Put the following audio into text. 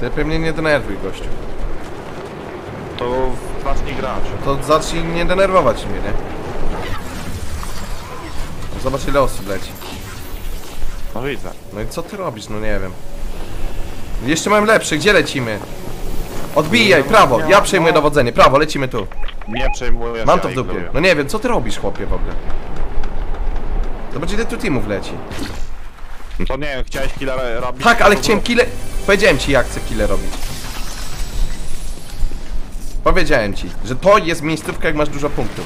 Ty pewnie nie denerwuj gościu. To zacznij grać. To zacznij nie denerwować mnie, nie? Zobacz ile osób leci. No widzę. No i co ty robisz? No nie wiem. Jeszcze mam lepszy, gdzie lecimy? Odbijaj, prawo, ja przejmuję dowodzenie, prawo, lecimy tu. Nie przejmuję Mam to w dupie. No nie wiem, co ty robisz chłopie w ogóle? Zobacz ile tu teamów leci. To nie wiem, chciałeś killera robić? Tak, ale chciałem kile... Powiedziałem ci jak chcę kile robić. Powiedziałem ci, że to jest miejscówka jak masz dużo punktów.